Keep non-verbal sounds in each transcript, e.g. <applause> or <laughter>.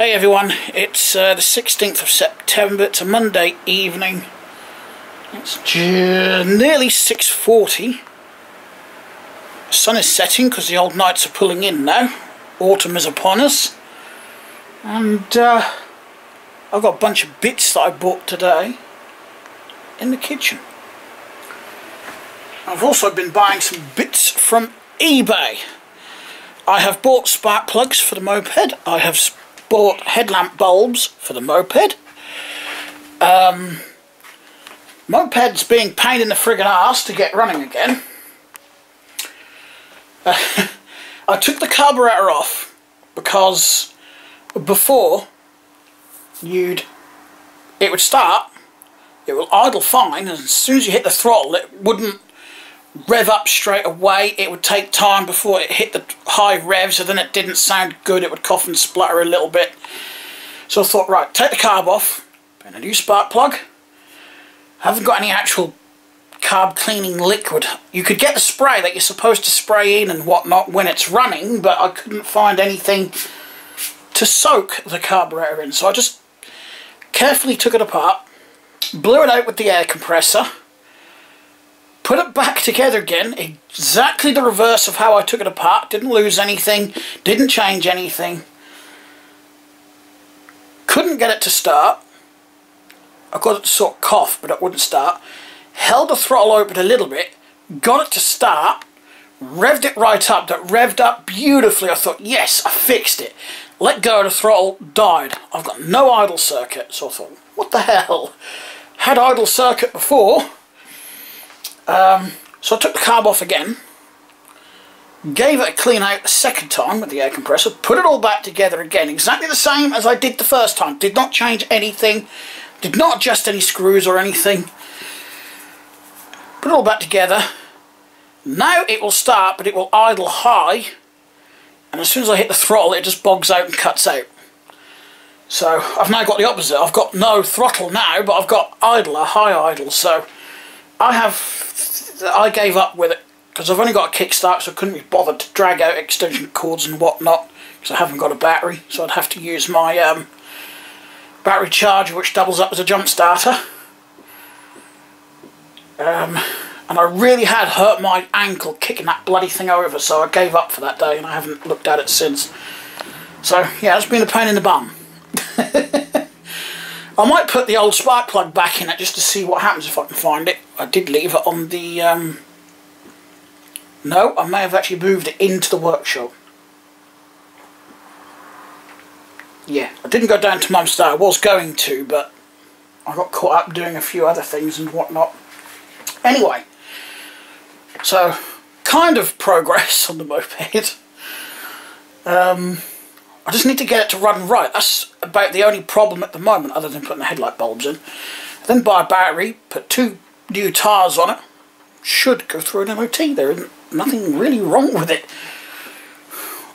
Hey everyone, it's uh, the 16th of September, it's a Monday evening. It's nearly 6.40. The sun is setting because the old nights are pulling in now. Autumn is upon us. And uh, I've got a bunch of bits that I bought today in the kitchen. I've also been buying some bits from eBay. I have bought spark plugs for the moped. I have bought headlamp bulbs for the moped. Um, moped's being pain in the friggin' ass to get running again. Uh, <laughs> I took the carburetor off because before you'd it would start it will idle fine and as soon as you hit the throttle it wouldn't rev up straight away. It would take time before it hit the high revs, so then it didn't sound good. It would cough and splutter a little bit. So I thought, right, take the carb off, put a new spark plug. I haven't got any actual carb cleaning liquid. You could get the spray that you're supposed to spray in and whatnot when it's running, but I couldn't find anything to soak the carburetor in. So I just carefully took it apart, blew it out with the air compressor, back together again, exactly the reverse of how I took it apart, didn't lose anything, didn't change anything. Couldn't get it to start. I got it to sort of cough, but it wouldn't start. Held the throttle open a little bit, got it to start, revved it right up, that revved up beautifully. I thought, yes, I fixed it. Let go of the throttle, died. I've got no idle circuit, so I thought, what the hell? Had idle circuit before, um, so I took the carb off again, gave it a clean out a second time with the air compressor, put it all back together again, exactly the same as I did the first time. Did not change anything, did not adjust any screws or anything. Put it all back together. Now it will start, but it will idle high, and as soon as I hit the throttle, it just bogs out and cuts out. So I've now got the opposite. I've got no throttle now, but I've got idle, high idle. So I have, I gave up with it because I've only got a kickstart so I couldn't be bothered to drag out extension cords and whatnot because I haven't got a battery so I'd have to use my um, battery charger which doubles up as a jump starter. Um, and I really had hurt my ankle kicking that bloody thing over so I gave up for that day and I haven't looked at it since. So yeah it's been a pain in the bum <laughs> I might put the old spark plug back in it just to see what happens if I can find it. I did leave it on the... Um... No, I may have actually moved it into the workshop. Yeah, I didn't go down to Mum's I was going to, but I got caught up doing a few other things and whatnot. Anyway, so kind of progress <laughs> on the moped. Um, I just need to get it to run right. That's about the only problem at the moment, other than putting the headlight bulbs in. Then buy a battery, put two new tyres on it. Should go through an MOT. There isn't nothing really wrong with it.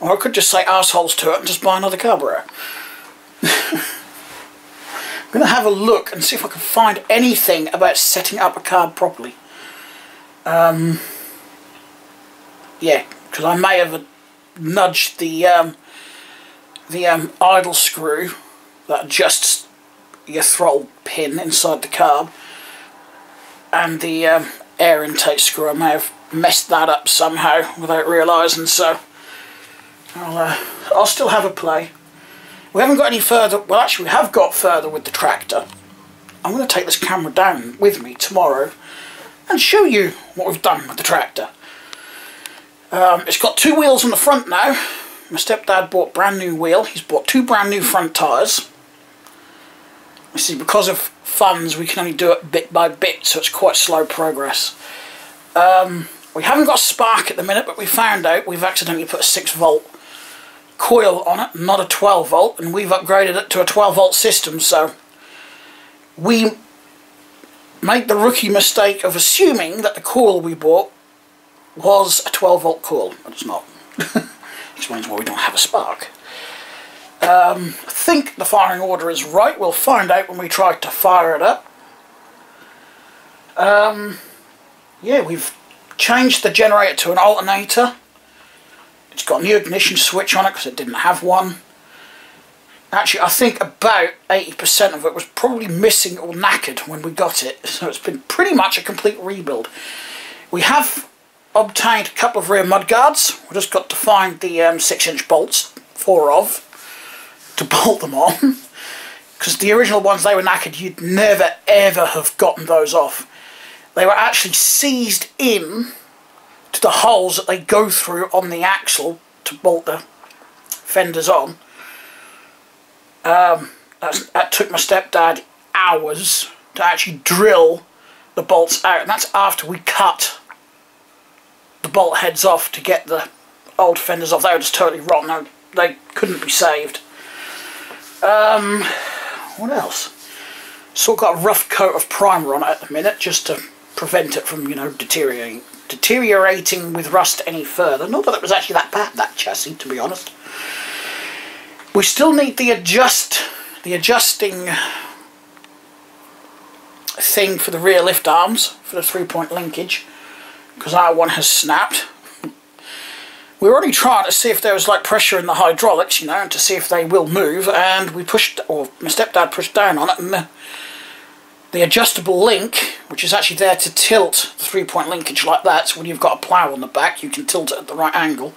Or I could just say assholes to it and just buy another carburetor. <laughs> I'm going to have a look and see if I can find anything about setting up a carb properly. Um, yeah, because I may have nudged the um, the um, idle screw that adjusts your throttle pin inside the carb and the um, air intake screw. I may have messed that up somehow without realising so I'll, uh, I'll still have a play. We haven't got any further, well actually we have got further with the tractor. I'm going to take this camera down with me tomorrow and show you what we've done with the tractor. Um, it's got two wheels on the front now my stepdad bought brand new wheel. He's bought two brand new front tyres. You see, because of funds, we can only do it bit by bit, so it's quite slow progress. Um, we haven't got a spark at the minute, but we found out we've accidentally put a 6 volt coil on it, not a 12 volt, and we've upgraded it to a 12 volt system, so we made the rookie mistake of assuming that the coil we bought was a 12 volt coil, it's not. <laughs> Explains why we don't have a spark. Um, I think the firing order is right. We'll find out when we try to fire it up. Um, yeah, we've changed the generator to an alternator. It's got a new ignition switch on it because it didn't have one. Actually, I think about 80% of it was probably missing or knackered when we got it. <laughs> So it's been pretty much a complete rebuild. We have obtained a couple of rear mudguards. We just got to find the um, 6 inch bolts, four of, to <laughs> bolt them on. Because the original ones, they were knackered. You'd never ever have gotten those off. They were actually seized in to the holes that they go through on the axle to bolt the fenders on. Um, that took my stepdad hours to actually drill the bolts out and that's after we cut bolt heads off to get the old fenders off. They were just totally rotten. They couldn't be saved. Um, what else? Still got a rough coat of primer on it at the minute just to prevent it from, you know, deteriorating deteriorating with rust any further. Not that it was actually that bad, that chassis, to be honest. We still need the adjust, the adjusting thing for the rear lift arms for the three-point linkage because our one has snapped. We were already trying to see if there was like pressure in the hydraulics, you know, and to see if they will move, and we pushed, or my stepdad pushed down on it, and the, the adjustable link, which is actually there to tilt the three-point linkage like that, so when you've got a plough on the back, you can tilt it at the right angle,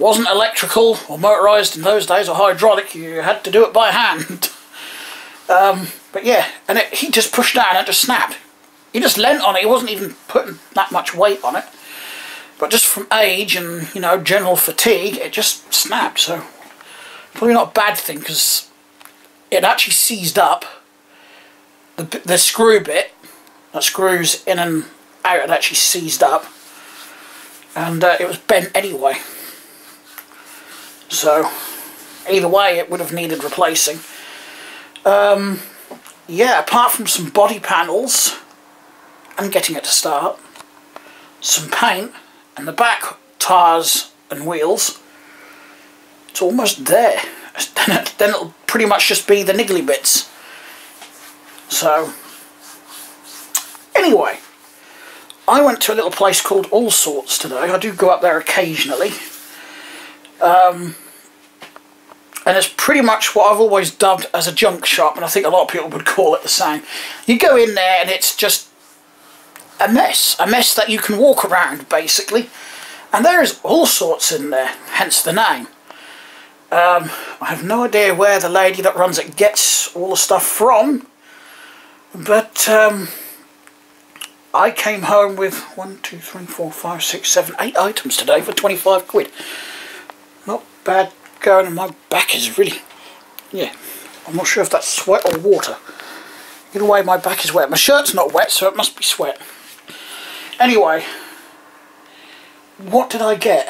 wasn't electrical or motorised in those days or hydraulic, you had to do it by hand. <laughs> um, but yeah, and it, he just pushed down and it just snapped. He just leant on it, he wasn't even putting that much weight on it. But just from age and, you know, general fatigue, it just snapped, so probably not a bad thing because it actually seized up. The, the screw bit that screws in and out had actually seized up and uh, it was bent anyway. So, either way, it would have needed replacing. Um, yeah, apart from some body panels and getting it to start, some paint, and the back tyres and wheels, it's almost there. <laughs> Then, it, it'll pretty much just be the niggly bits. So, anyway, I went to a little place called All Sorts today. I do go up there occasionally. Um, and it's pretty much what I've always dubbed as a junk shop, and I think a lot of people would <laughs> call it the same. You go in there and it's just a mess, a mess that you can walk around, basically. And there is all sorts in there, hence the name. Um, I have no idea where the lady that runs it gets all the stuff from, but um, I came home with one, two, three, four, five, six, seven, eight items today for 25 quid. Not bad going and my back is really, yeah, I'm not sure if that's sweat or water. Either way, my back is wet. My shirt's not wet, so it must be sweat. Anyway, what did I get?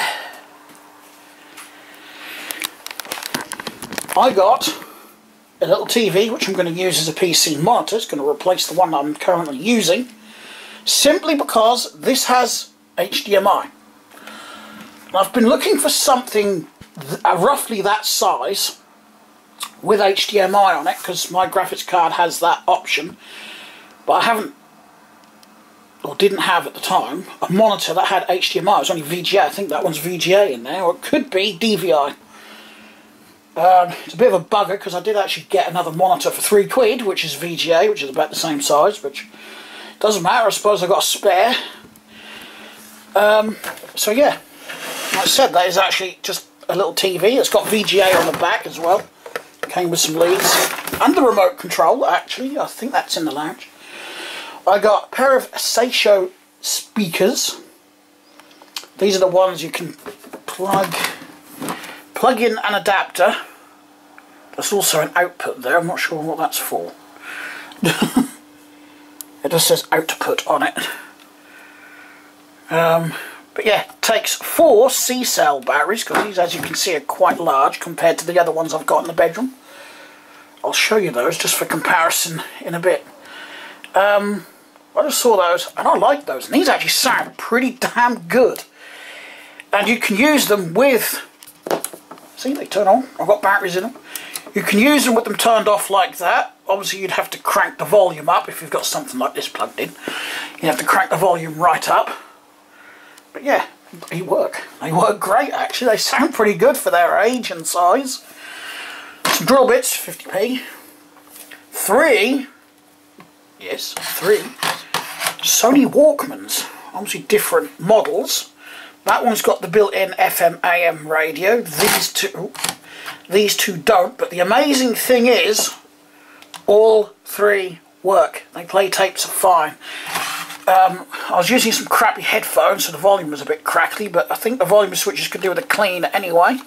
I got a little TV, which I'm going to use as a PC monitor. It's going to replace the one I'm currently using, simply because this has HDMI. I've been looking for something uh, roughly that size with HDMI on it because my graphics card has that option but I haven't or didn't have at the time a monitor that had HDMI it was only VGA I think that one's VGA in there or it could be DVI um, it's a bit of a bugger because I did actually get another monitor for three quid which is VGA which is about the same size which doesn't matter I suppose I've got a spare um, so yeah like I said that is actually just a little TV. It's got VGA on the back as well. Came with some leads. And the remote control, actually. I think that's in the lounge. I got a pair of Saisho speakers. These are the ones you can plug plug in an adapter. There's also an output there. I'm not sure what that's for. <laughs> it just says output on it. Um, but yeah, takes four C-cell batteries, because these, as you can see, are quite large compared to the other ones I've got in the bedroom. I'll show you those just for comparison in a bit. Um, I just saw those, and I like those. And these actually sound pretty damn good. And you can use them with... See, they turn on. I've got batteries in them. You can use them with them turned off like that. Obviously, you'd have to crank the volume up if you've got something like this plugged in. You'd have to crank the volume right up. But yeah, they work. They work great actually. They sound pretty good for their age and size. Some drill bits, 50p. Three, yes, three Sony Walkmans, obviously different models. That one's got the built-in FM AM radio. These two, these two don't. But the amazing thing is, all three work. They play tapes fine. Um, I was using some crappy headphones, so the volume was a bit crackly, but I think the volume switches could do with a clean anyway.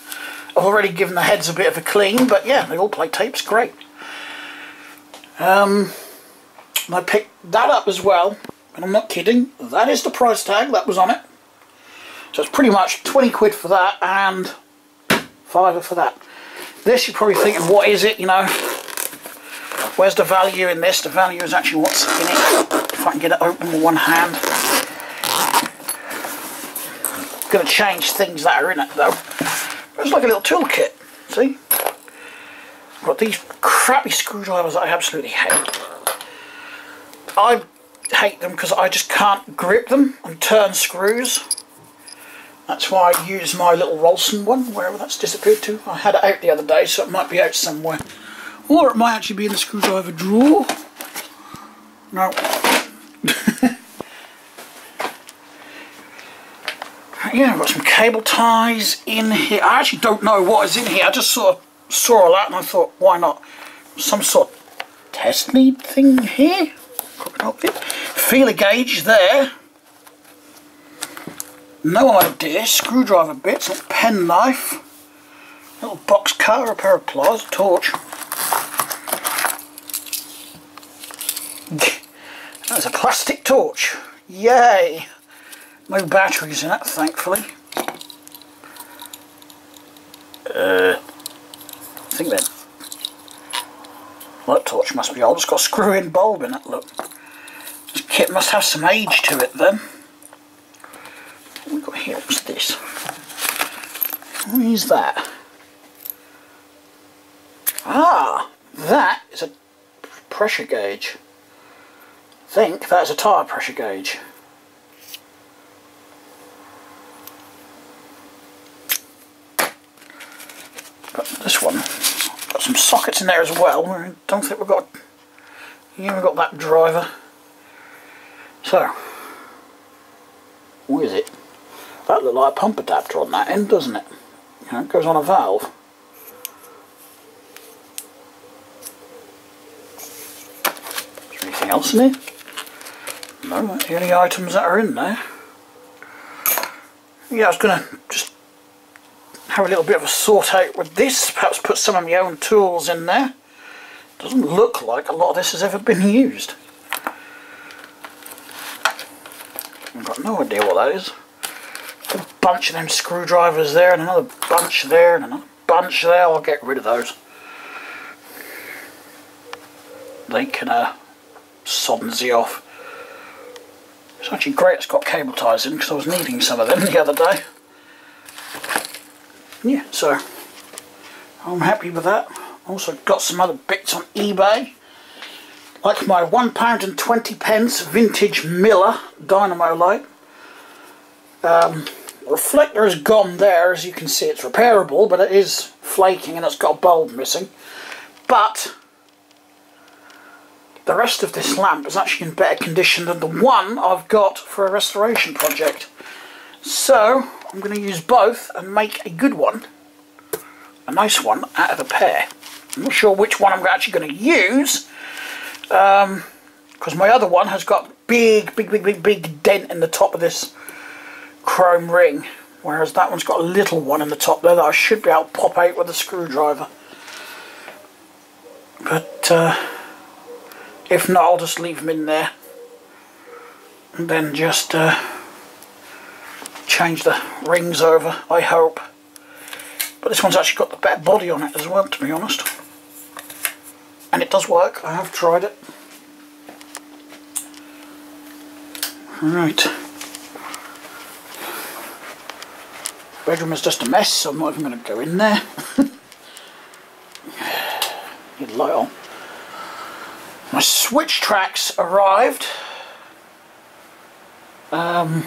I've already given the heads a bit of a clean, but yeah, they all play tapes great. Um, I picked that up as well, and I'm not kidding, that is the price tag that was on it. So it's pretty much 20 quid for that and fiver for that. This you're probably thinking, what is it, you know? Where's the value in this? The value is actually what's in it. If I can get it open with one hand. Going to change things that are in it though. It's like a little toolkit, see? Got these crappy screwdrivers I absolutely hate. I hate them because I just can't grip them and turn screws. That's why I use my little Rolson one, wherever that's disappeared to. I had it out the other day, so it might be out somewhere. Or it might actually be in the screwdriver drawer. No. <laughs> yeah, I've got some cable ties in here. I actually don't know what is in here. I just sort of saw all that and I thought, why not? Some sort of test lead thing here. Feeler gauge there. No idea. Screwdriver bits, a pen knife, little box cutter, a pair of pliers, a torch. <laughs> That's a plastic torch. Yay! No batteries in it, thankfully. Uh, I think that that torch must be old. It's got a screw-in bulb in it. Look, kit must have some age to it then we got here? What's this? What is that? Ah, that is a pressure gauge. I think that is a tyre pressure gauge. But this one, got some sockets in there as well. I don't think we've got, you haven't got that driver. So, what is it? That looks like a pump adapter on that end, doesn't it? You know, it goes on a valve. Is there anything else in here? No, that's the only items that are in there. Yeah, I was going to just have a little bit of a sort out with this, perhaps put some of my own tools in there. Doesn't look like a lot of this has ever been used. I've got no idea what that is a bunch of them screwdrivers there and another bunch there and another bunch there. I'll get rid of those. They can uh, soddensy off. It's actually great it's got cable ties in because I was needing some of them <laughs> the other day. Yeah, so I'm happy with that. Also got some other bits on eBay. Like my £1 and 20 pence vintage Miller dynamo light. Um, reflector is gone there, as you can see it's repairable, but it is flaking and it's got a bulb missing. But the rest of this lamp is actually in better condition than the one I've got for a restoration project. So I'm going to use both and make a good one, a nice one, out of a pair. I'm not sure which one I'm actually going to use, because um, my other one has got big, big, big, big, big dent in the top of this chrome ring whereas that one's got a little one in the top there that I should be able to pop out with a screwdriver. But uh, if not I'll just leave them in there and then just uh, change the rings over I hope. But this one's actually got the better body on it as well to be honest and it does work I have tried it right Bedroom is just a mess, so I'm not even going to go in there. <laughs> Need light on. My switch tracks arrived. Um,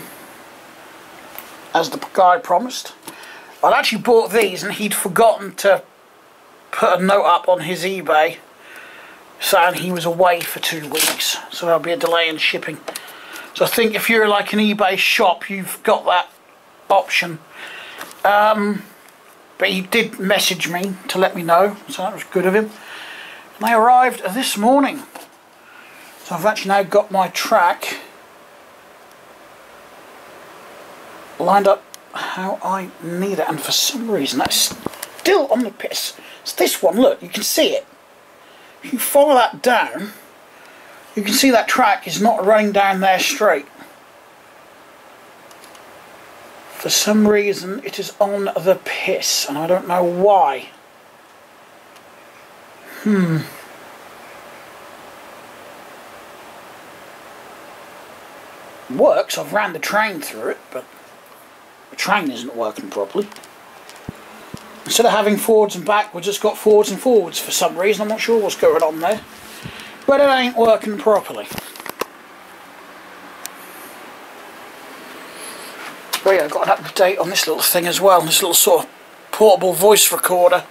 as the guy promised. I'd actually bought these and he'd forgotten to put a note up on his eBay saying he was away for two weeks, so there'll be a delay in shipping. So I think if you're like an eBay shop, you've got that option. Um, but he did message me to let me know, so that was good of him. And they arrived this morning. So I've actually now got my track lined up how I need it, and for some reason that's still on the piss. It's this one, look, you can see it. If you follow that down, you can see that track is not running down there straight. For some reason it is on the piss and I don't know why. Hmm. Works, I've ran the train through it, but the train isn't working properly. Instead of having forwards and backwards, it's got forwards and forwards for some reason. I'm not sure what's going on there. But it ain't working properly. Oh yeah, I've got an update on this little thing as well. This little sort of portable voice recorder.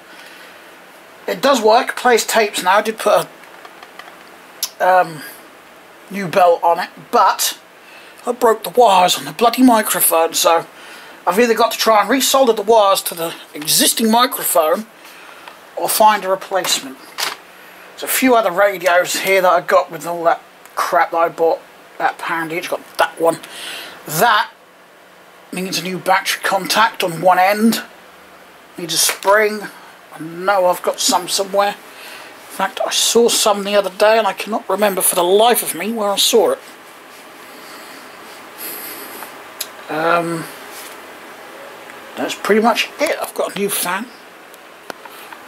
It does work, plays tapes now. I did put a um, new belt on it, but I broke the wires on the bloody microphone, so I've either got to try and resolder the wires to the existing microphone or find a replacement. There's a few other radios here that I got with all that crap that I bought, that pound each, got that one. That needs a new battery contact on one end, needs a spring, I know I've got some somewhere. In fact, I saw some the other day and I cannot remember for the life of me where I saw it. Um, that's pretty much it. I've got a new fan.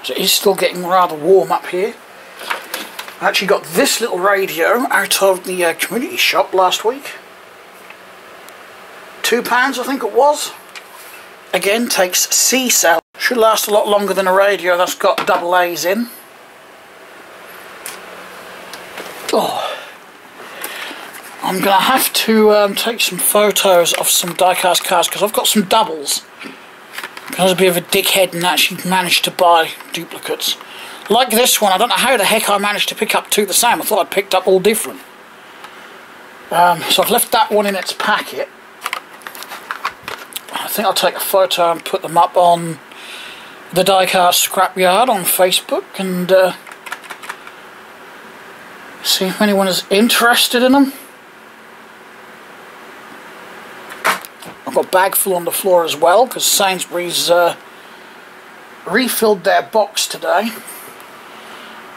So it is still getting rather warm up here. I actually got this little radio out of the uh, community shop last week. Two pounds I think it was. Again, takes C cell. Should last a lot longer than a radio that's got double A's in. Oh. I'm going to have to um, take some photos of some diecast cars because I've got some doubles. I was a bit of a dickhead and actually managed to buy duplicates. Like this one, I don't know how the heck I managed to pick up two the same. I thought I'd picked up all different. Um, so I've left that one in its packet. I think I'll take a photo and put them up on the Diecast Scrapyard on Facebook and uh, see if anyone is interested in them. I've got bag full on the floor as well because Sainsbury's uh, refilled their box today.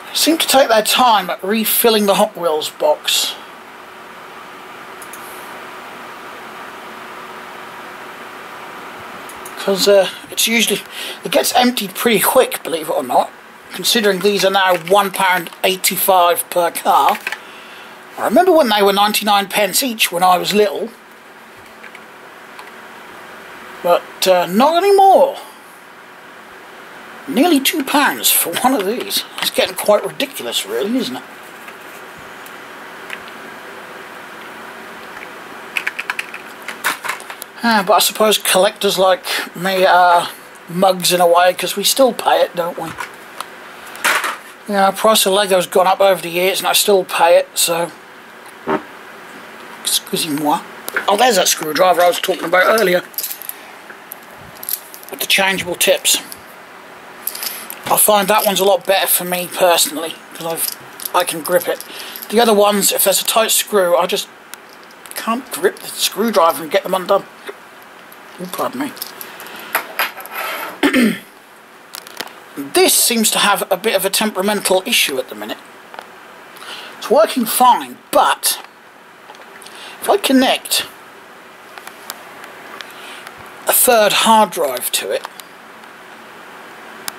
They seem to take their time at refilling the Hot Wheels box. Because uh, it's usually, it gets emptied pretty quick, believe it or not. Considering these are now £1.85 per car. I remember when they were 99 pence each when I was little. But uh, not anymore. Nearly two pounds for one of these. It's getting quite ridiculous, really, isn't it? Ah, but I suppose collectors like me are mugs in a way because we still pay it, don't we? Yeah, the price of Lego's gone up over the years and I still pay it, so... Excusez-moi. Oh, there's that screwdriver I was talking about earlier with the changeable tips. I find that one's a lot better for me personally because I've I can grip it. The other ones, if there's a tight screw, I just can't grip the screwdriver and get them undone. Pardon me. <clears throat> this seems to have a bit of a temperamental issue at the minute. It's working fine, but if I connect third hard drive to it,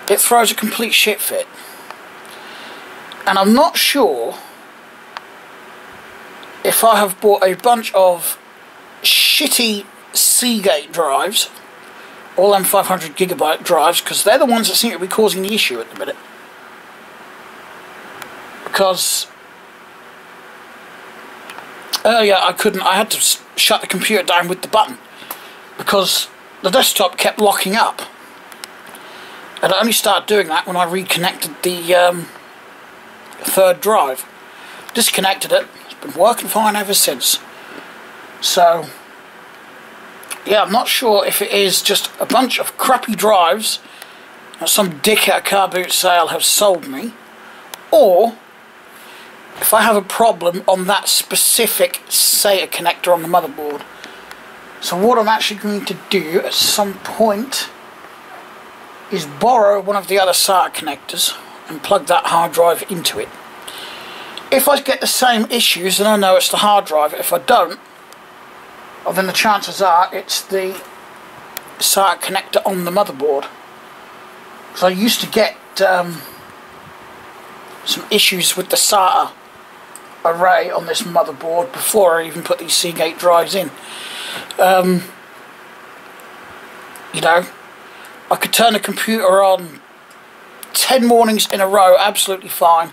it throws a complete shit fit. And I'm not sure if I have bought a bunch of shitty Seagate drives, all them 500 gigabyte drives, because they're the ones that seem to be causing the issue at the minute. Because earlier I couldn't, I had to shut the computer down with the button because the desktop kept locking up. And I only started doing that when I reconnected the um, third drive. Disconnected it, it's been working fine ever since. So, yeah, I'm not sure if it is just a bunch of crappy drives that some dick at a car boot sale have sold me, or if I have a problem on that specific SATA connector on the motherboard. So what I'm actually going to do at some point is borrow one of the other SATA connectors and plug that hard drive into it. If I get the same issues then I know it's the hard drive. If I don't, well, then the chances are it's the SATA connector on the motherboard. Because I used to get um, some issues with the SATA array on this motherboard before I even put these Seagate drives in. Um, you know, I could turn the computer on 10 mornings in a row absolutely fine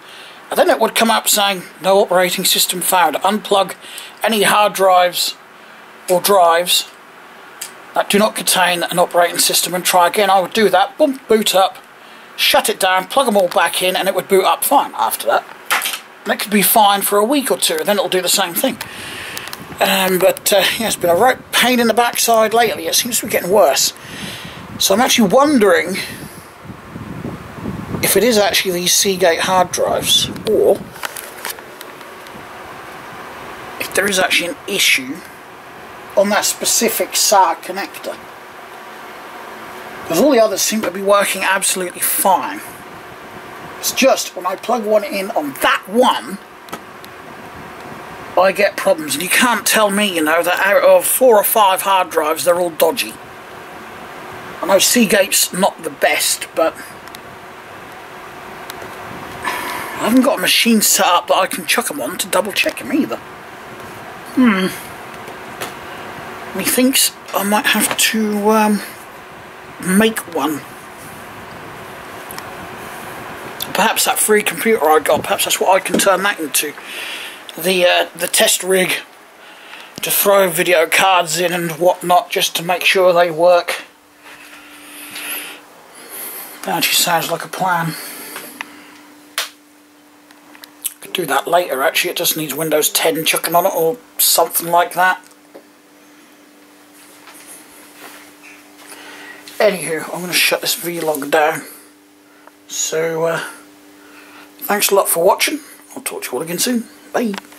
and then it would come up saying no operating system found. Unplug any hard drives or drives that do not contain an operating system and try again. I would do that, boom, boot up, shut it down, plug them all back in and it would boot up fine after that. And it could be fine for a week or two and then it'll do the same thing. Um, but uh, yeah, it's been a right pain in the backside lately. It seems to be getting worse. So I'm actually wondering if it is actually these Seagate hard drives or if there is actually an issue on that specific SATA connector. Because all the others seem to be working absolutely fine. It's just when I plug one in on that one, I get problems. And you can't tell me, you know, that out of four or five hard drives, they're all dodgy. I know Seagate's not the best, but I haven't got a machine set up that I can chuck them on to double check them either. Hmm. Methinks I might have to um, make one. Perhaps that free computer I got, perhaps that's what I can turn that into. The, uh, the test rig to throw video cards in and whatnot just to make sure they work. That actually sounds like a plan. Could do that later actually, it just needs Windows 10 chucking on it or something like that. Anywho, I'm going to shut this vlog down. So, uh, thanks a lot for watching. I'll talk to you all again soon. Bye.